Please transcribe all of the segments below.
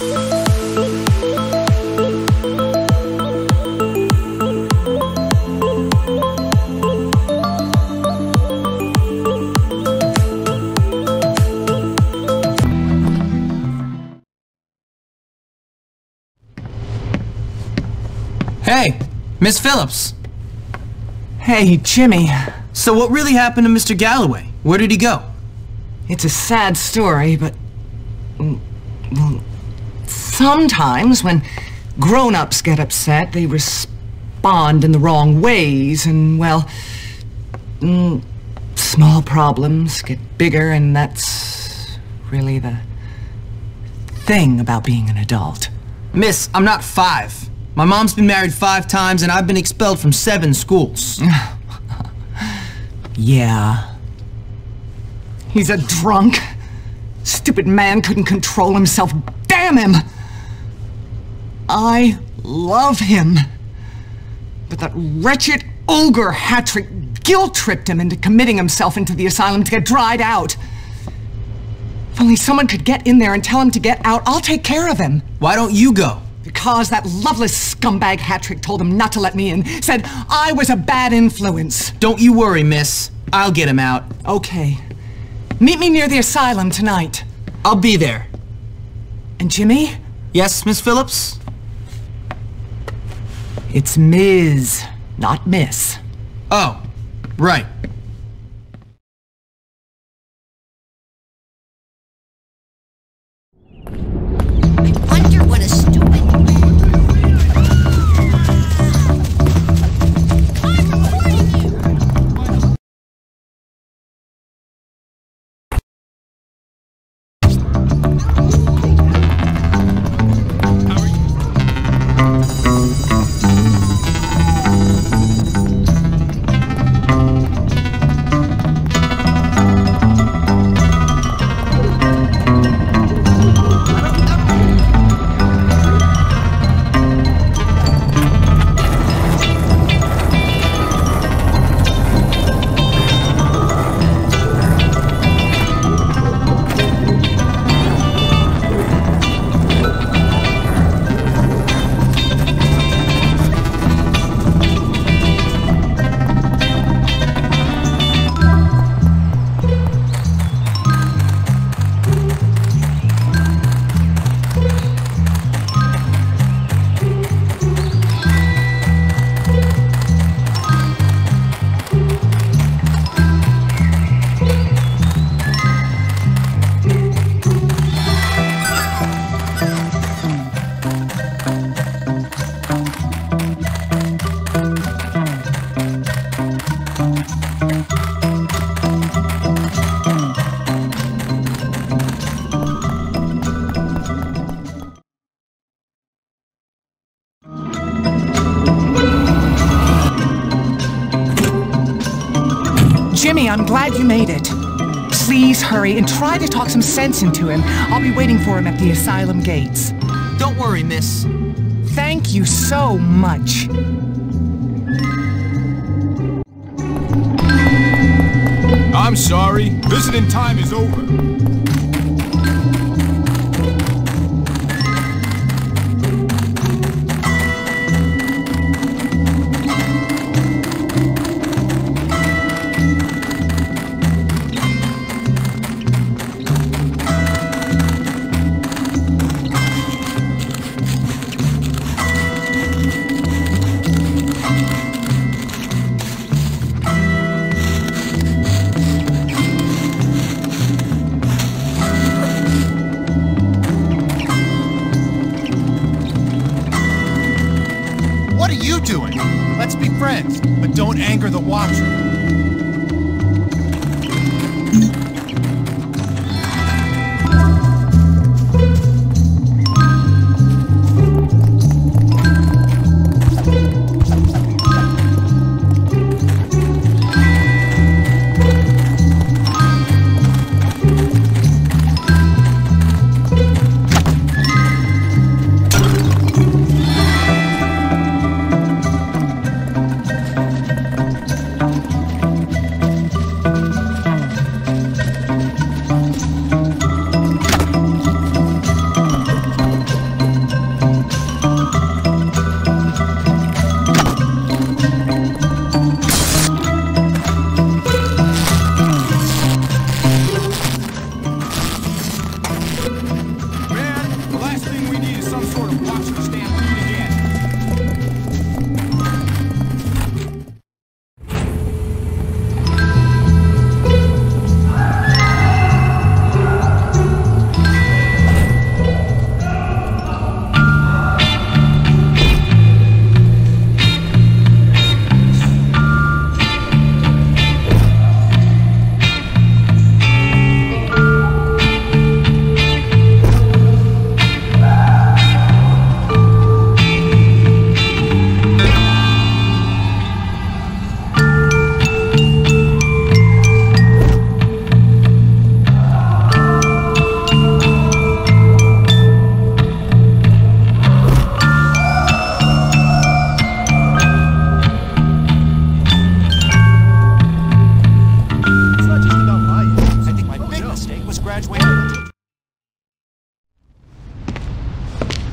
Hey, Miss Phillips. Hey, Jimmy. So what really happened to Mr. Galloway? Where did he go? It's a sad story, but... mm, well, sometimes when grown-ups get upset, they respond in the wrong ways, and, well... mm, small problems get bigger, and that's really the thing about being an adult. Miss, I'm not five. My mom's been married five times and I've been expelled from seven schools. Yeah. He's a drunk. Stupid man couldn't control himself. Damn him! I love him. But that wretched ogre Hattrick guilt-tripped him into committing himself into the asylum to get dried out. If only someone could get in there and tell him to get out, I'll take care of him. Why don't you go? Because that loveless scumbag Hattrick told him not to let me in. Said I was a bad influence. Don't you worry, miss. I'll get him out. Okay. Meet me near the asylum tonight. I'll be there. And Jimmy? Yes, Miss Phillips? It's Ms., not Miss. Oh, right. Jimmy, I'm glad you made it. Please hurry and try to talk some sense into him. I'll be waiting for him at the asylum gates. Don't worry, miss. Thank you so much. I'm sorry. Visiting time is over. Let's be friends, but don't anger the Watcher.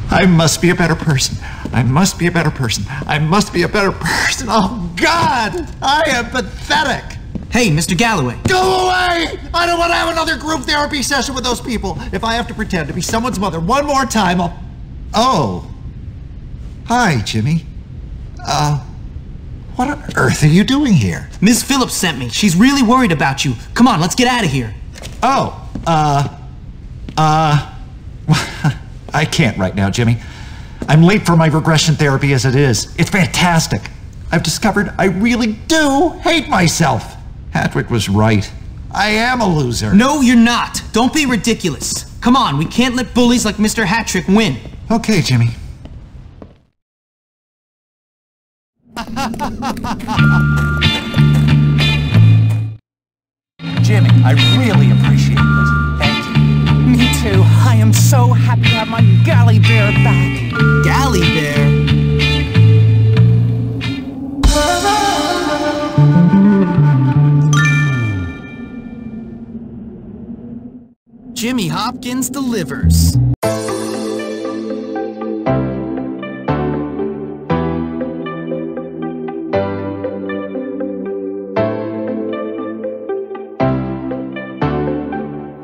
I must be a better person. I must be a better person. I must be a better person. Oh, God! I am pathetic! Hey, Mr. Galloway. Go away! I don't want to have another group therapy session with those people. If I have to pretend to be someone's mother one more time, I'll. Oh. Hi, Jimmy. Uh. What on earth are you doing here? Miss Phillips sent me. She's really worried about you. Come on, let's get out of here. Oh, uh. Uh. I can't right now, Jimmy. I'm late for my regression therapy as it is. It's fantastic. I've discovered I really do hate myself. Hattrick was right. I am a loser. No, you're not. Don't be ridiculous. Come on, we can't let bullies like Mr. Hattrick win. Okay, Jimmy. Jimmy, I really appreciate this. Thank you. Me too. I am so happy to have my galley bear back. Galley Bear. Jimmy Hopkins delivers.